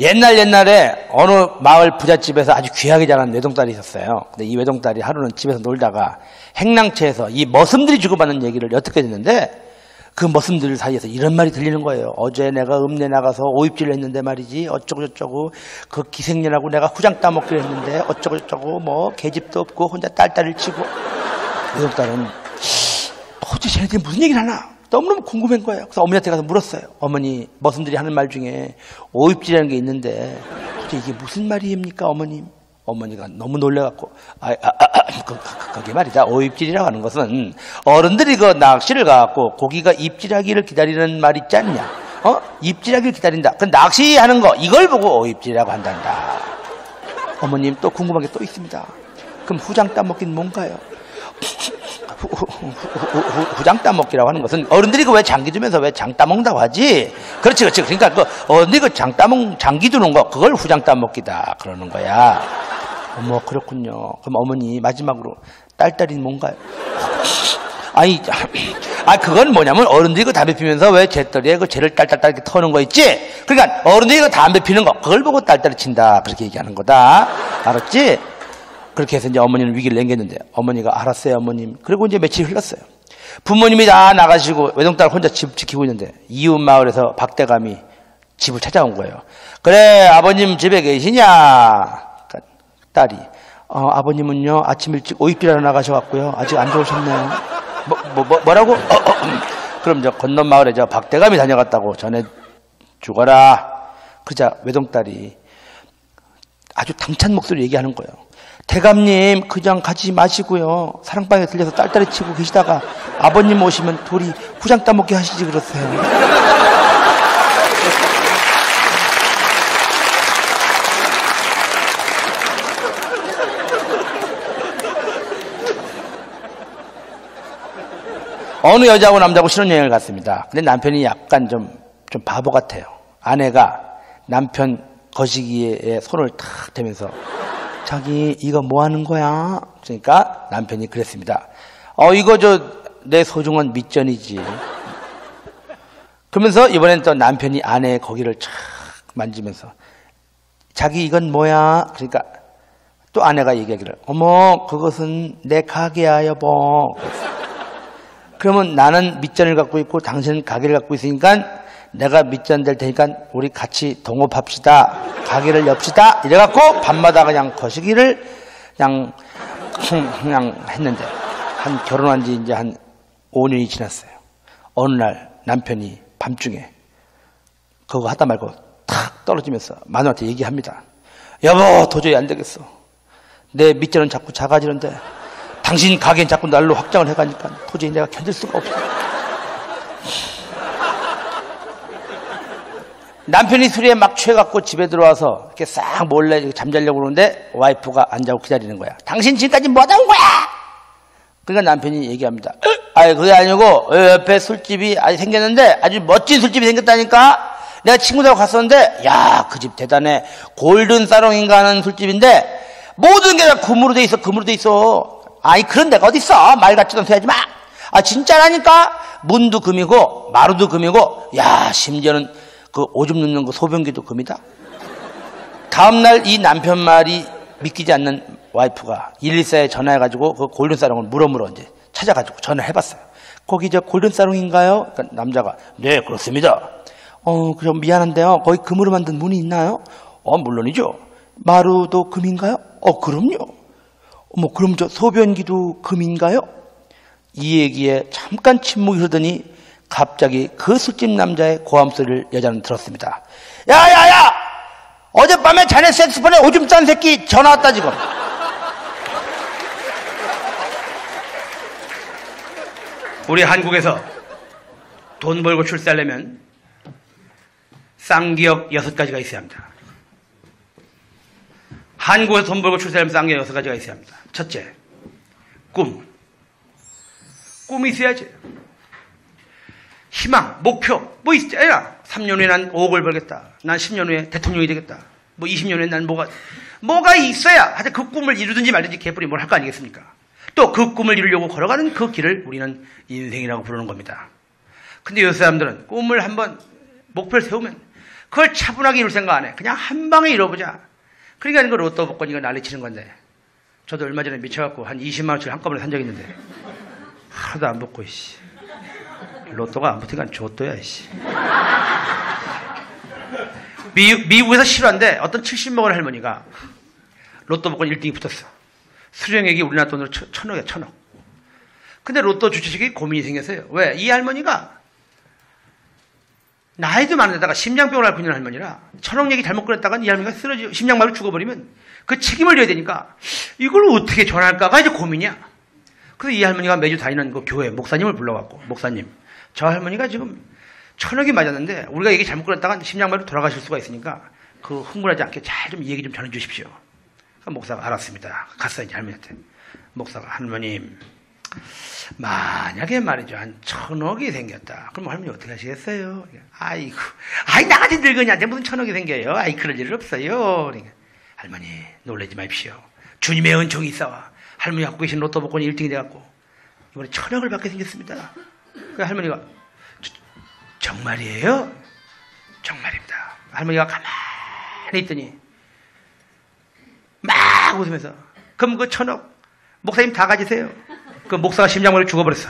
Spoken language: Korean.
옛날 옛날에 어느 마을 부잣집에서 아주 귀하게 자란 외동딸이 있었어요. 근데 이 외동딸이 하루는 집에서 놀다가 행랑채에서 이 머슴들이 주고받는 얘기를 엿듣게 됐는데 그 머슴들 사이에서 이런 말이 들리는 거예요. 어제 내가 읍내 나가서 오입질을 했는데 말이지 어쩌고 저쩌고 그 기생년하고 내가 후장 따먹기로 했는데 어쩌고 저쩌고 뭐 계집도 없고 혼자 딸딸을 치고 외동딸은 도대체 쟤네들이 무슨 얘기를 하나 너무너무 궁금한 거예요. 그래서 어머니한테 가서 물었어요. 어머니 머슴들이 하는 말 중에 오입질이라는 게 있는데 이게 무슨 말입니까 어머님? 어머니가 너무 놀래갖고 아, 아, 아, 아 그, 그, 그 게 말이다. 오입질이라고 하는 것은 어른들이 그 낚시를 가갖고 고기가 입질하기를 기다리는 말 있지 않냐? 어? 입질하기를 기다린다. 그 낚시하는 거. 이걸 보고 오입질이라고 한단다. 어머님 또 궁금한 게 또 있습니다. 그럼 후장 따먹기는 뭔가요 후, 후 장 따먹기라고 하는 것은 어른들이 그 왜 장기 두면서 왜 장 따먹는다고 하지? 그렇지, 그렇지. 그러니까 그 어른들이 그장 따먹, 장기 두는 거, 그걸 후장 따먹기다. 그러는 거야. 어머, 그렇군요. 그럼 어머니, 마지막으로, 딸딸이 뭔가요? 아니, 아, 그건 뭐냐면 어른들이 그 담배 피면서 왜 재떨이에 그 재를 딸딸딸 이렇게 터는 거 있지? 그러니까 어른들이 그 담배 피는 거, 그걸 보고 딸딸이 친다. 그렇게 얘기하는 거다. 알았지? 그렇게 해서 이제 어머니는 위기를 남겼는데 어머니가 알았어요, 어머님. 그리고 이제 며칠 흘렀어요. 부모님이 다 나가시고 외동딸 혼자 집 지키고 있는데 이웃 마을에서 박대감이 집을 찾아온 거예요. 그래, 아버님 집에 계시냐? 딸이 어, 아버님은요 아침 일찍 오입비하러 나가셔갖고요 아직 안 들어오셨네요. 뭐, 뭐, 뭐 뭐 라고? 어, 어, 음. 그럼 저 건넌 마을에 저 박대감이 다녀갔다고 전해 주거라. 그자 외동딸이 아주 당찬 목소리 얘기하는 거예요. 대감님 그냥 가지 마시고요. 사랑방에 들려서 딸딸이 치고 계시다가 아버님 오시면 둘이 후장 따먹게 하시지 그러세요. 어느 여자하고 남자하고 신혼여행을 갔습니다. 근데 남편이 약간 좀, 좀 바보 같아요. 아내가 남편 거시기에 손을 탁 대면서 자기 이거 뭐 하는 거야? 그러니까 남편이 그랬습니다. 어 이거 저 내 소중한 밑전이지. 그러면서 이번엔 또 남편이 아내의 거기를 촥 만지면서 자기 이건 뭐야? 그러니까 또 아내가 얘기하기를 어머 그것은 내 가게야 여보. 그러면 나는 밑전을 갖고 있고 당신은 가게를 갖고 있으니까 내가 밑전 될 테니까 우리 같이 동업합시다. 가게를 엽시다. 이래갖고 밤마다 그냥 거시기를 그냥, 그냥 했는데 한 결혼한 지 이제 한 5년이 지났어요. 어느 날 남편이 밤중에 그거 하다 말고 탁 떨어지면서 마누라한테 얘기합니다. 여보 도저히 안 되겠어. 내 밑전은 자꾸 작아지는데 당신 가게는 자꾸 날로 확장을 해가니까 도저히 내가 견딜 수가 없어. 남편이 술에 막 취해갖고 집에 들어와서 이렇게 싹 몰래 잠자려고 그러는데 와이프가 안 자고 기다리는 거야. 당신 지금까지 뭐온 거야? 그러니까 남편이 얘기합니다. 아니, 그게 아니고, 옆에 술집이 생겼는데 아주 멋진 술집이 생겼다니까? 내가 친구들하고 갔었는데, 야, 그 집 대단해. 골든 사롱인가 하는 술집인데, 모든 게 다 금으로 돼 있어, 금으로 돼 있어. 아니 그런 데가 어딨어 말 같지도 않게 하지 마. 아 진짜라니까 문도 금이고 마루도 금이고 야 심지어는 그 오줌 넣는 거 소변기도 금이다. 다음날 이 남편 말이 믿기지 않는 와이프가 114에 전화해가지고 그 골든사롱을 물어물어 이제 찾아가지고 전화를 해봤어요. 거기 저 골든사롱인가요? 그러니까 남자가 네 그렇습니다. 어 그럼 미안한데요. 거기 금으로 만든 문이 있나요? 어 물론이죠. 마루도 금인가요? 어 그럼요. 어머, 그럼 저 소변기도 금인가요? 이 얘기에 잠깐 침묵이 흐르더니 갑자기 그 술집 남자의 고함 소리를 여자는 들었습니다. 야, 야, 야! 어젯밤에 자네 섹스폰에 오줌 싼 새끼 전화 왔다, 지금. 우리 한국에서 돈 벌고 출세하려면 쌍기역 여섯 가지가 있어야 합니다. 한국에서 돈 벌고 출세하려면 쌍기역 여섯 가지가 있어야 합니다. 첫째, 꿈. 꿈이 있어야지. 희망, 목표, 뭐 있어야. 3년 후에 난 5억을 벌겠다. 난 10년 후에 대통령이 되겠다. 뭐 20년 후에 난 뭐가, 뭐가 있어야. 하여튼 그 꿈을 이루든지 말든지 개뿔이 뭘 할 거 아니겠습니까? 또 그 꿈을 이루려고 걸어가는 그 길을 우리는 인생이라고 부르는 겁니다. 근데 요새 사람들은 꿈을 한번 목표를 세우면 그걸 차분하게 이룰 생각 안 해. 그냥 한 방에 이뤄보자. 그러니까 이거 로또 복권 이거 난리 치는 건데. 저도 얼마 전에 미쳐갖고 한 20만 원짜리 한꺼번에 산적 있는데 하나도 안 붙고 씨. 로또가 안 붙으니까 조또야 씨. 미, 미국에서 실화인데 어떤 70 먹은 할머니가 로또 복권 1등이 붙었어. 수령액이 우리나라 돈으로 천, 천억이야 천억. 근데 로또 주주식이 고민이 생겼어요. 왜? 이 할머니가 나이도 많은데다가 심장병을 앓고 있는 할머니라 천억 얘기 잘못 그랬다가 이 할머니가 쓰러지 심장마비 죽어버리면 그 책임을 져야 되니까 이걸 어떻게 전할까가 이제 고민이야. 그래서 이 할머니가 매주 다니는 그 교회 목사님을 불러갖고 목사님 저 할머니가 지금 천억이 맞았는데 우리가 얘기 잘못 그랬다가 심장마비로 돌아가실 수가 있으니까 그 흥분하지 않게 잘 좀 얘기 좀 전해주십시오. 그러니까 목사가 알았습니다. 갔어요 이제 할머니한테. 목사가 할머님 만약에 말이죠, 한 천억이 생겼다. 그럼 할머니 어떻게 하시겠어요? 아이고, 아이, 나같이 늙은이한테 무슨 천억이 생겨요? 아이, 그럴 일 없어요. 그러니까, 할머니, 놀라지 마십시오. 주님의 은총이 있어와. 할머니 갖고 계신 로또 복권이 1등이 돼갖고, 이번에 천억을 받게 생겼습니다. 그 할머니가, 정말이에요? 정말입니다. 할머니가 가만히 있더니, 막 웃으면서, 그럼 그 천억, 목사님 다 가지세요. 그 목사가 심장마비로 죽어버렸어.